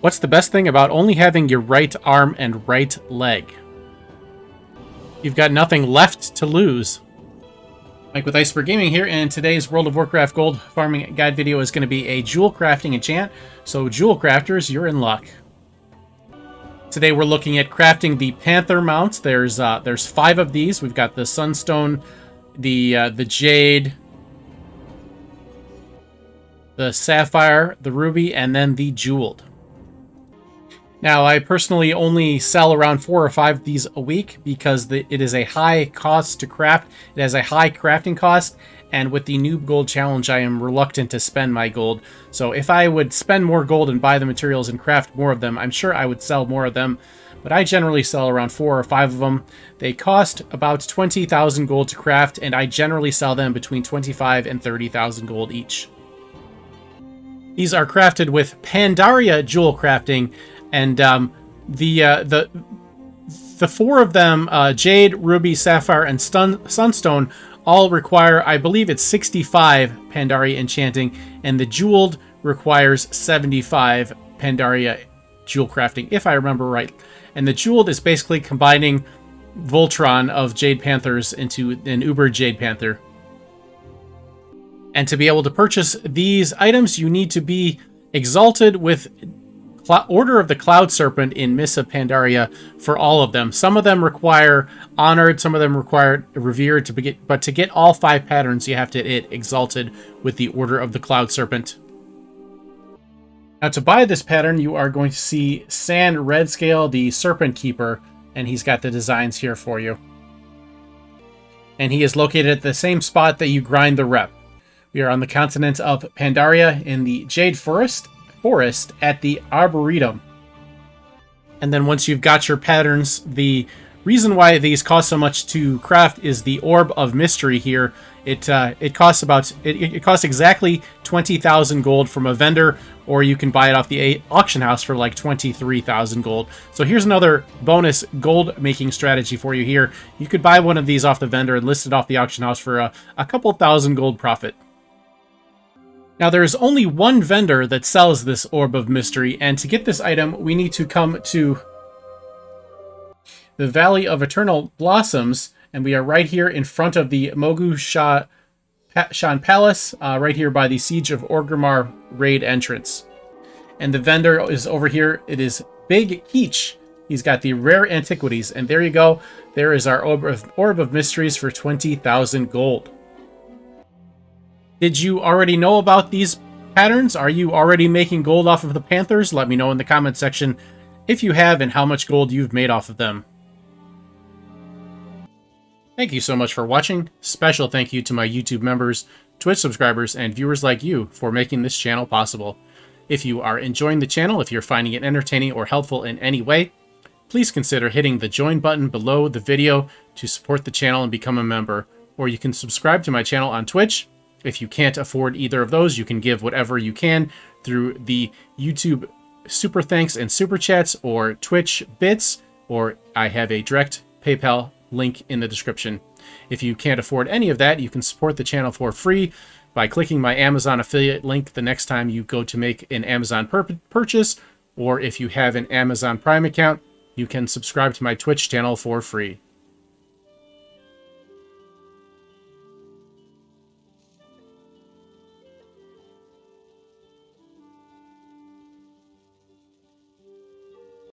What's the best thing about only having your right arm and right leg? You've got nothing left to lose. Mike with Iceberg Gaming here, and today's World of Warcraft Gold Farming Guide video is going to be a jewel crafting enchant. So, jewel crafters, you're in luck. Today we're looking at crafting the Panther mounts. There's uh, there's five of these. We've got the Sunstone, the uh, the Jade, the Sapphire, the Ruby, and then the Jeweled. Now, I personally only sell around four or five of these a week because the, it is a high cost to craft. It has a high crafting cost, and with the Noob Gold Challenge, I am reluctant to spend my gold. So if I would spend more gold and buy the materials and craft more of them, I'm sure I would sell more of them. But I generally sell around four or five of them. They cost about 20,000 gold to craft, and I generally sell them between 25 and 30,000 gold each. These are crafted with Pandaria Jewel Crafting, and um, the uh, the the four of them, uh, Jade, Ruby, Sapphire, and Stun Sunstone, all require, I believe it's 65 Pandaria enchanting, and the Jeweled requires 75 Pandaria jewel crafting, if I remember right. And the Jeweled is basically combining Voltron of Jade Panthers into an Uber Jade Panther. And to be able to purchase these items, you need to be exalted with Order of the Cloud Serpent in Mists of Pandaria for all of them. Some of them require Honored, some of them require Revered, to get, but to get all five patterns, you have to hit Exalted with the Order of the Cloud Serpent. Now to buy this pattern, you are going to see San Redscale, the Serpent Keeper, and he's got the designs here for you. And he is located at the same spot that you grind the rep. We are on the continent of Pandaria in the Jade Forest, forest at the Arboretum. And then once you've got your patterns, the reason why these cost so much to craft is the Orb of Mystery here. It uh, it costs about it, it costs exactly twenty thousand gold from a vendor, or you can buy it off the auction house for like twenty three thousand gold. So here's another bonus gold making strategy for you here. You could buy one of these off the vendor and list it off the auction house for a, a couple thousand gold profit. Now there is only one vendor that sells this Orb of Mystery, and to get this item, we need to come to the Valley of Eternal Blossoms, and we are right here in front of the Mogu Shah Shan Palace, uh, right here by the Siege of Orgrimmar raid entrance. And the vendor is over here. It is Big Keech. He's got the rare antiquities, and there you go. There is our Orb of, Orb of Mysteries for 20,000 gold. Did you already know about these patterns? Are you already making gold off of the Panthers? Let me know in the comment section if you have and how much gold you've made off of them. Thank you so much for watching. Special thank you to my YouTube members, Twitch subscribers, and viewers like you for making this channel possible. If you are enjoying the channel, if you're finding it entertaining or helpful in any way, please consider hitting the join button below the video to support the channel and become a member. Or you can subscribe to my channel on Twitch if you can't afford either of those, you can give whatever you can through the YouTube Super Thanks and Super Chats or Twitch Bits, or I have a direct PayPal link in the description. If you can't afford any of that, you can support the channel for free by clicking my Amazon affiliate link the next time you go to make an Amazon purchase, or if you have an Amazon Prime account, you can subscribe to my Twitch channel for free.